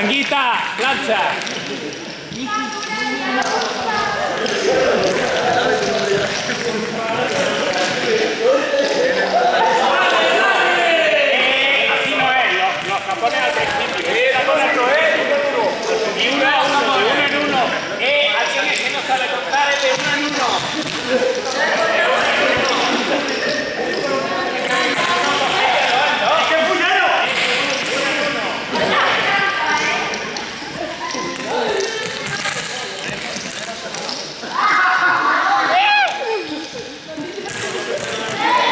Anguita, plancha. Eh, así no es, los, los capones al principio. Está correcto, ¿eh? Y uno a uno, de uno en uno. Eh, alguien que no sabe contar es de uno en uno.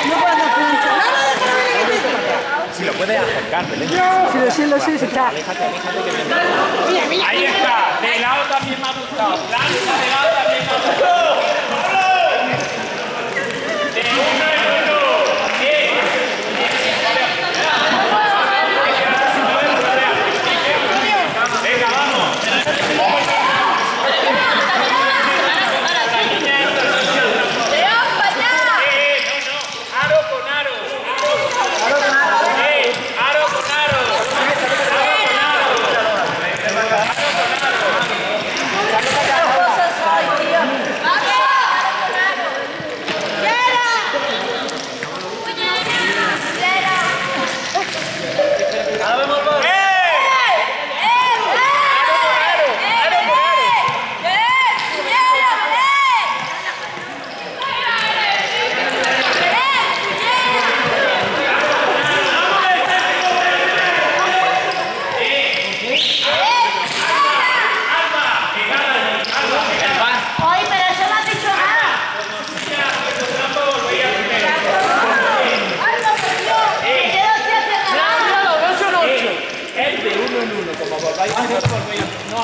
No puedo hacer plancha. No, no, déjame, déjame. Si lo acercar, Belén. Sí, lo lo sé, está. Ahí está, de lado también me ha gustado. Plancha de lado también me ha gustado.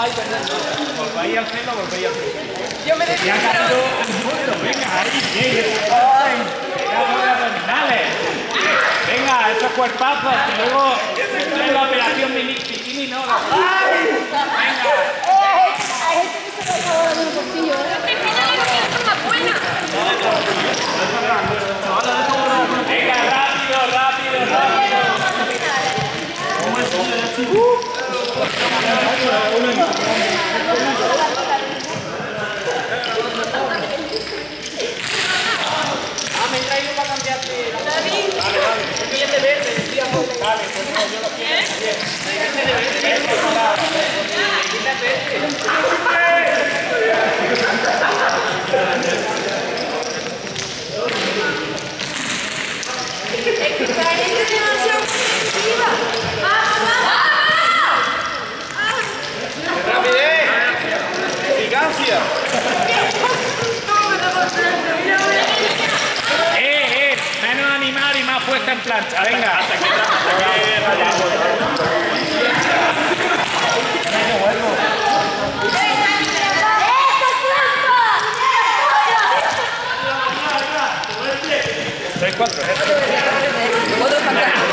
Volvéis a No hay perdón, no. Volváis a hacerlo, volvéis a hacerlo. Yo me Y ha caído el número, venga, ahí, bien. Ya son abdominales. Venga, esos cuerpazos, que luego en la operación mini bikini no. Thank you. Plancha, venga. Tres, cuatro. Otro fantástico.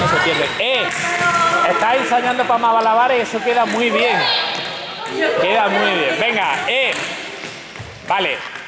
No se pierde. ¡Eh! Estáis ensayando para malabares y eso queda muy bien. Queda muy bien. Venga, eh. Vale.